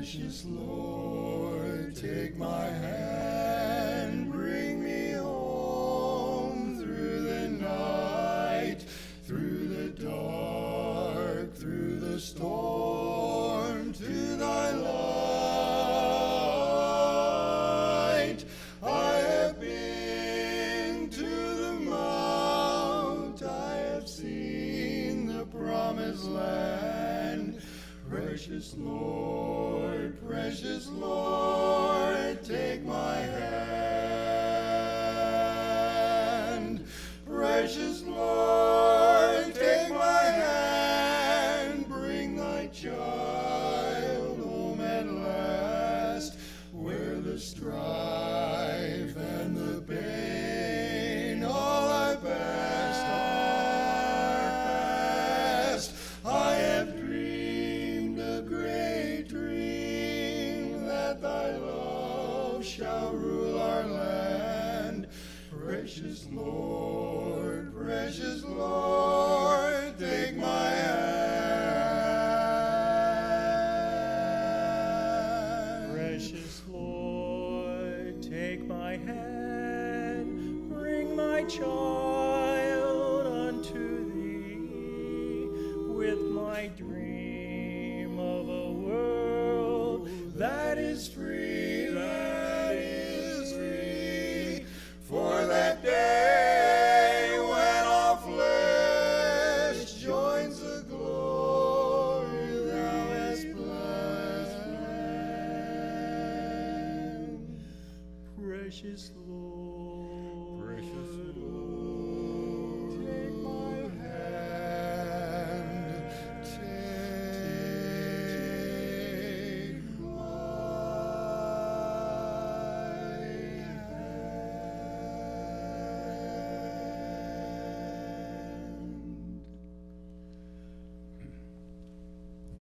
Precious Lord, take my hand, bring me home through the night, through the dark, through the storm, to thy light. I have been to the mount, I have seen the promised land. Precious Lord, precious Lord, shall rule our land. Precious Lord, precious Lord, take my hand. Precious Lord, take my hand, bring my child unto thee with my dream of a world that is free, precious Lord. Precious Lord.